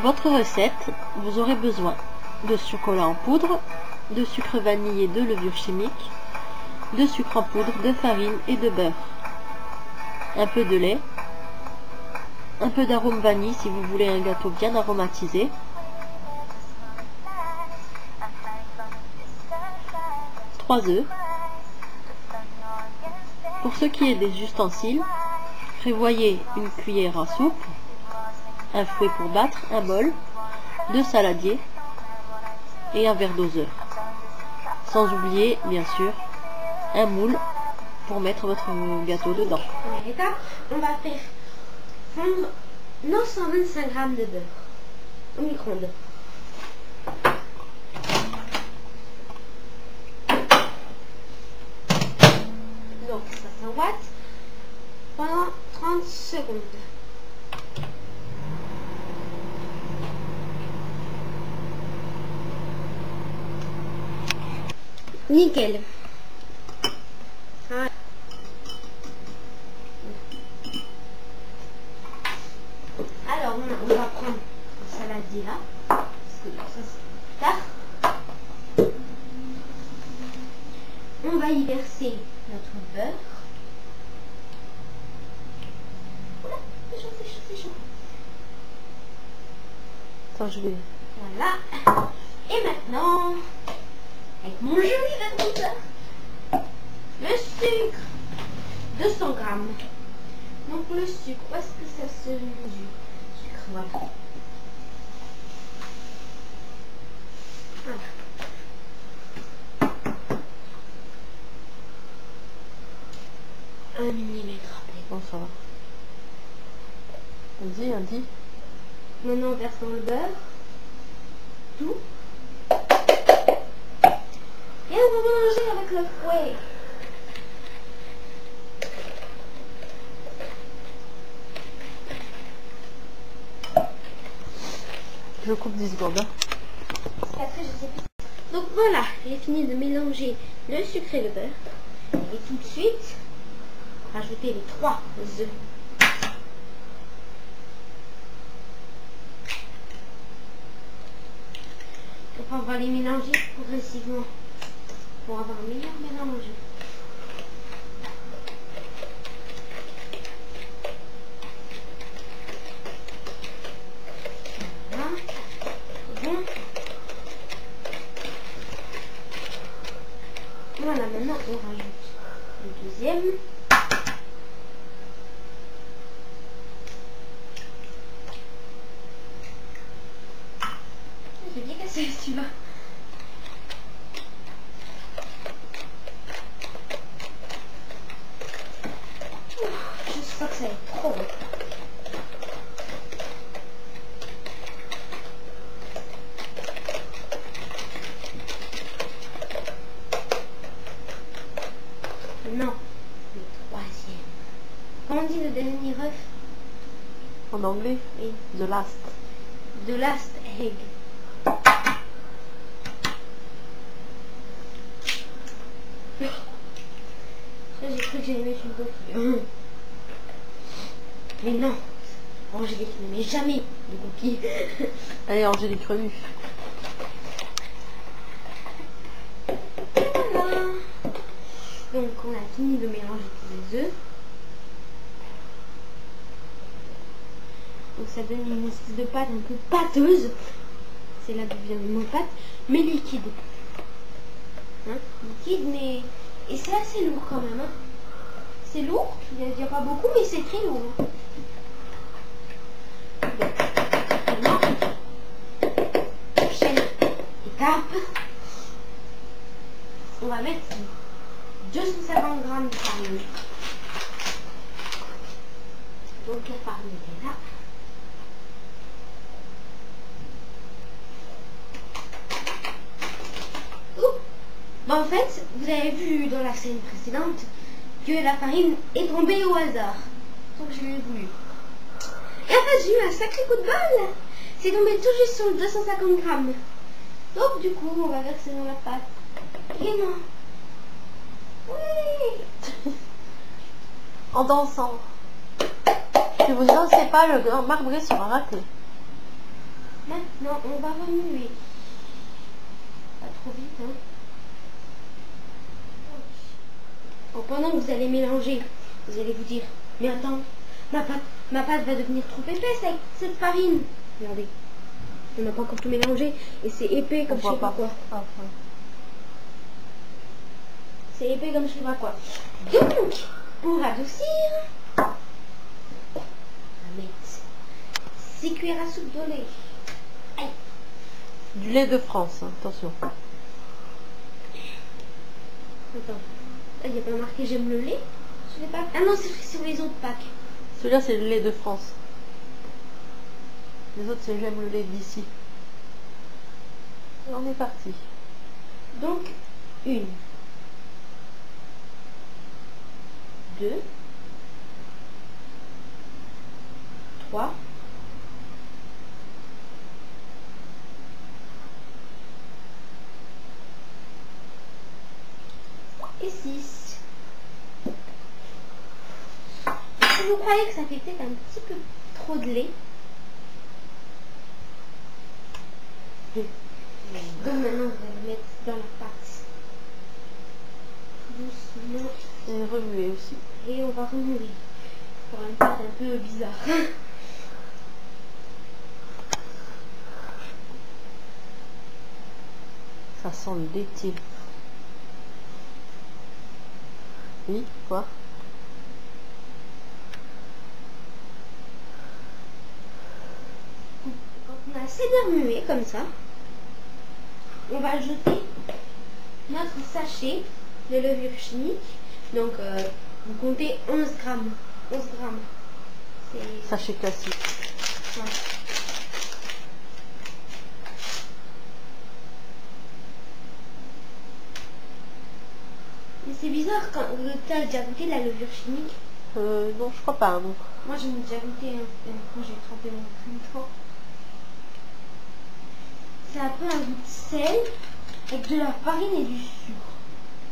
Pour votre recette, vous aurez besoin de chocolat en poudre, de sucre vanillé et de levure chimique, de sucre en poudre, de farine et de beurre, un peu de lait, un peu d'arôme vanille si vous voulez un gâteau bien aromatisé, trois œufs. Pour ce qui est des ustensiles, prévoyez une cuillère à soupe, un fouet pour battre, un bol, deux saladiers et un verre doseur. Sans oublier, bien sûr, un moule pour mettre votre gâteau dedans. on va faire fondre 925 g de beurre au micro-ondes. Donc ça s'envoite pendant 30 secondes. Nickel. Alors, on, va prendre le saladier là. Parce que ça, c'est tard. On va y verser notre beurre. Oula, c'est chaud, c'est chaud, c'est chaud. Attends, je vais... Voilà. Et maintenant, mon joli verre le sucre. 200 grammes. Donc le sucre, où est-ce que ça se mesure Sucre, voilà. Un millimètre peine. Bon, ça va. Vas-y, un dit. Maintenant, on verse dans le beurre. Tout. Et on va mélanger avec le fouet. Je coupe 10 secondes. hein. Après, je sais plus. Donc voilà, j'ai fini de mélanger le sucre et le beurre. Et tout de suite, rajouter les trois œufs. Donc on va les mélanger progressivement pour avoir un meilleur mélange. Voilà. Bon. Voilà, maintenant on rajoute le deuxième. J'ai bien cassé celui-là. Ouf, Je sais pas que ça va être trop bon. Non, le troisième. Comment on dit le dernier œuf En anglais, Oui. the last. The last egg. J'ai cru que j'allais mettre une coquille. Mais non. Angélique ne met jamais de coquille. Allez, Angélique, remue. Voilà. Donc on a fini de mélanger tous les œufs. Donc ça donne une espèce de pâte un peu pâteuse. C'est là d'où vient le mot pâte, mais liquide. Hein liquide, mais... Et c'est assez lourd quand même. hein. C'est lourd, il n'y a, pas beaucoup, mais c'est très lourd. hein. On va mettre 250 grammes de farine. Donc la farine est là. Bah, en fait, vous avez vu dans la scène précédente que la farine est tombée au hasard. Donc je l'ai voulu. Et en fait, j'ai eu un sacré coup de bol. C'est tombé tout juste sur 250 grammes. Donc, du coup, on va verser dans la pâte. Vraiment. Oui. En dansant. Si vous dansez pas, le grand marbré sera raté. Maintenant, on va remuer. Pas trop vite, hein. Bon, pendant que vous allez mélanger, vous allez vous dire, mais attends, ma pâte, ma pâte va devenir trop épaisse avec cette farine. Regardez, on n'a pas encore tout mélangé et c'est épais comme je On sais pas quoi. Ah. C'est épais comme je sais pas quoi. Donc, pour adoucir, on va mettre 6 cuillères à soupe de lait. Du lait de France, hein, attention. Attends. Il n'y a pas marqué j'aime le lait Ah non, c'est sur les autres packs. Celui-là, c'est le lait de France. Les autres, c'est j'aime le lait d'ici. On est parti. Donc, une, deux, trois, et six. Que ça fait peut-être un petit peu trop de lait, donc maintenant vous allez mettre dans la pâte doucement Et remuer aussi. et on va remuer pour une pâte un peu bizarre. Ça sent le laitier. Oui, quoi? Assez bien remué comme ça, on va ajouter notre sachet de levure chimique. Donc euh, vous comptez 11 grammes. 11 grammes. Sachet classique. Ouais. Mais c'est bizarre quand tu as déjà goûté la levure chimique. Euh, non, je crois pas, non. Moi j'en ai déjà goûté hein, quand j'ai trempé mon fois. C'est un peu un goût de sel avec de la farine et du sucre.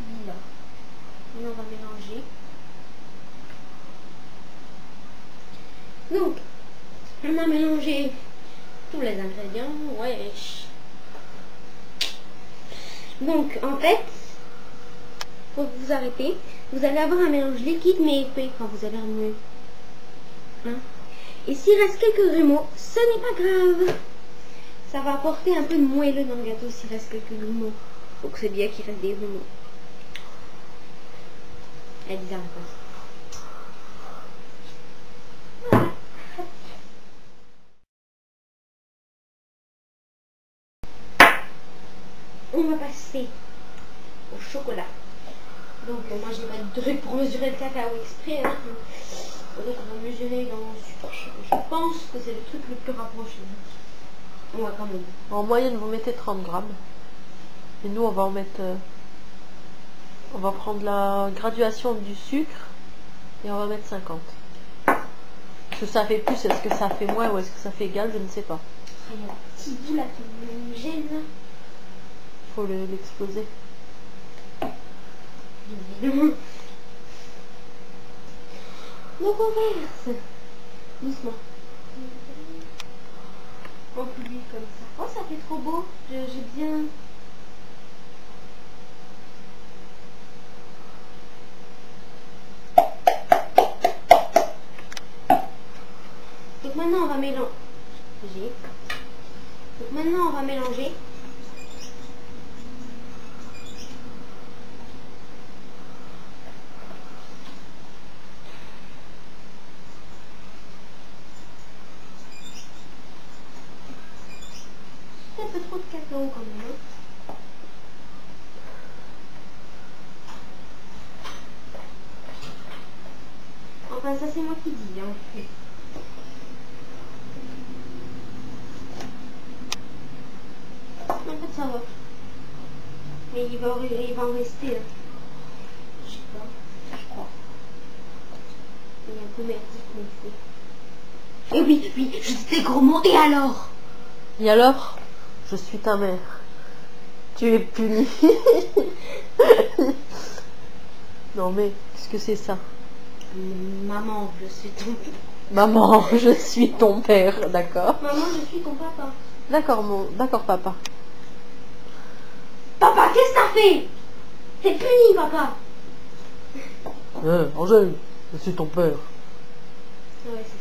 Bizarre. Maintenant on va mélanger. Donc, on a mélangé tous les ingrédients. Wesh. Donc, en fait, faut que vous arrêtez. Vous allez avoir un mélange liquide mais épais quand vous allez remuer. Hein Et s'il reste quelques grumeaux, ce n'est pas grave. Ça va apporter un peu de moelleux dans le gâteau s'il reste quelques grumeaux. Donc c'est bien qu'il reste des grumeaux. Elle encore. On va passer au chocolat. Donc moi j'ai pas de truc pour mesurer le cacao exprès. Hein. On va mesurer dans. Je pense que c'est le truc le plus rapproché. Quand même. En moyenne, vous mettez 30 grammes. Et nous, on va en mettre... euh, on va prendre la graduation du sucre et on va mettre 50. Est-ce que ça fait plus, est-ce que ça fait moins ou est-ce que ça fait égal, je ne sais pas. Il y a bout là qui me gêne. Il faut le- l'exploser. Évidemment. Donc on verse. Doucement. Comme ça. Oh ça fait trop beau. J'ai bien... Donc maintenant on va mélanger. Donc maintenant on va mélanger. C'est un peu trop de cacao quand même. hein. Enfin, ça c'est moi qui dis. Hein. En fait, ça va. Mais il va, il va en rester. hein. Je sais pas. Je crois. Il est un peu merdique, mais c'est. Et oui, oui, je dis des gros mots. Et alors? Et alors? Je suis ta mère. Tu es puni. non mais, qu'est-ce que c'est ça? Maman, je suis ton... Maman, je suis ton père, d'accord Maman, je suis ton papa. D'accord, mon... D'accord, papa. Qu'est-ce que t'as fait? T'es puni, papa. Hein, Angèle, je suis ton père. Ouais, c'est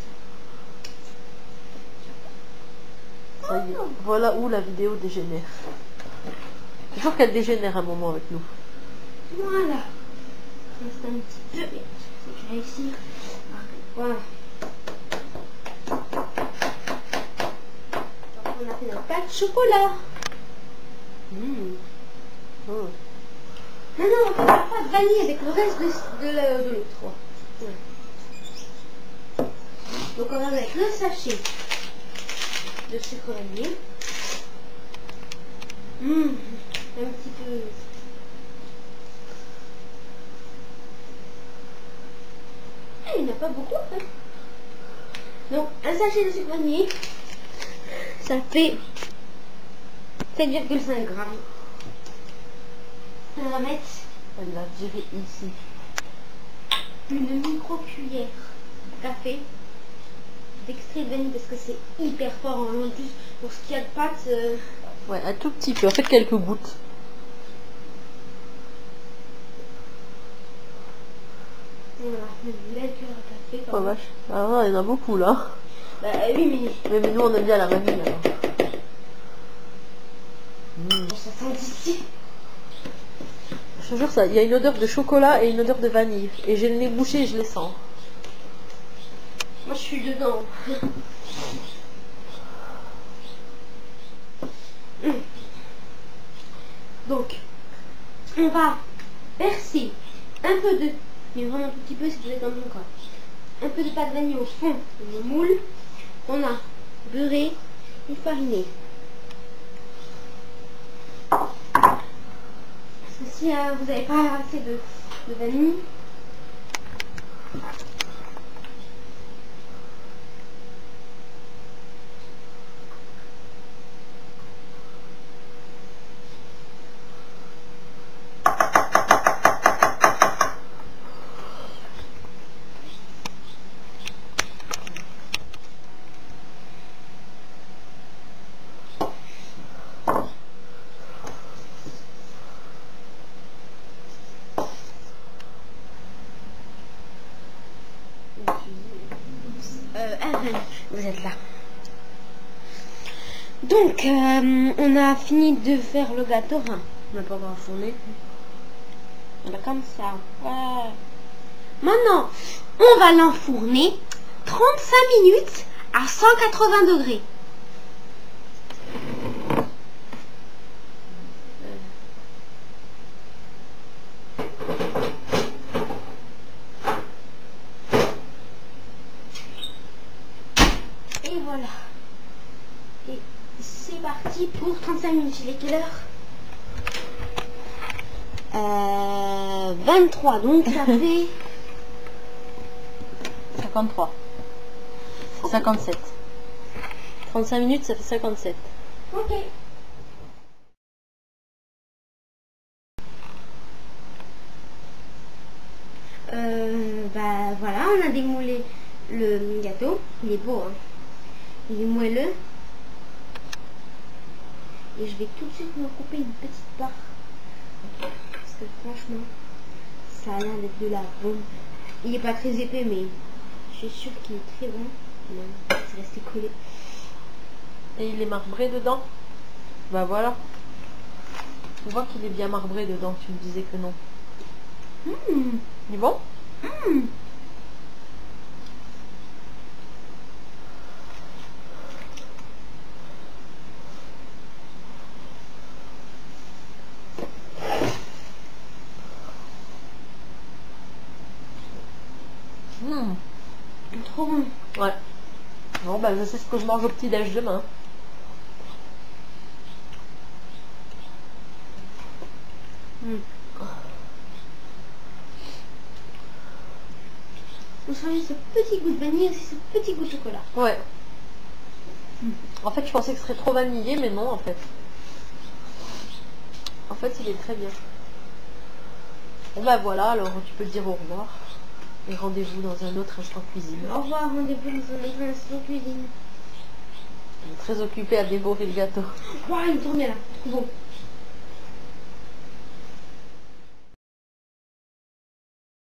ça. Ça y est. Voilà où la vidéo dégénère. Toujours qu'elle dégénère un moment avec nous. Voilà. Reste un petit peu. Je vais réussir. Voilà. Donc, on a fait notre pâte chocolat. Mmh. Non, non, on la pâte vanille avec le reste de, de, de l'autre. Donc on va mettre le sachet de sucre vanillé. Mmh, un petit peu. Ah, il n'y en a pas beaucoup. Hein. Donc un sachet de sucre vanillé, ça fait 7,5 grammes. On va mettre l'a viré ici. une micro-cuillère de café d'extrait de vanille parce que c'est hyper fort en plus pour ce qu'il y a de pâte. euh, Ouais, un tout petit peu. En fait, quelques gouttes. voilà, une belle cuillère à café. Oh quand vache. Ah il y en a beaucoup là. Bah oui, mais Mais, mais nous, on aime bien la vanille alors. Mmh. ça sent d'ici. Je te jure, ça, il y a une odeur de chocolat et une odeur de vanille. Et j'ai le nez bouché et je les sens. Moi je suis dedans. Donc, on va verser un peu de, mais vraiment un petit peu êtes dans mon corps, un peu de pâte vanille au fond mon moule qu'on a beurré et fariné. Parce que si euh, vous n'avez pas assez de, de vanille, Euh, Evan, vous êtes là. Donc, euh, on a fini de faire le gâteau. On n'a pas encore fourné. Voilà, comme ça. Ouais. Maintenant, on va l'enfourner 35 minutes à 180 degrés. minutes, il est quelle heure? Euh, 23, donc ça fait... 53. 57. 35 minutes, ça fait 57. Ok. Euh, bah voilà, on a démoulé le gâteau. Il est beau, hein. Il est moelleux. Et je vais tout de suite me couper une petite part. Parce que franchement, ça a l'air d'être de la bombe. Il est pas très épais, mais je suis sûre qu'il est très bon. Non, c'est resté collé. Et il est marbré dedans Bah voilà. Tu vois qu'il est bien marbré dedans, tu me disais que non. Mmh. Il est bon? Mmh. Trop bon. Ouais. Bon, bah je mange au petit-déj demain. Mmh. Vous changer ce petit goût de vanille et ce petit goût de chocolat. Ouais. En fait, je pensais que ce serait trop vanillé, mais non, en fait. En fait, il est très bien. Bon bah voilà, alors tu peux dire au revoir. Et rendez-vous dans un autre instant cuisine. Au revoir, rendez-vous dans un autre instant cuisine. Très occupé à dévorer le gâteau. Waouh, tourne bien là? Bon.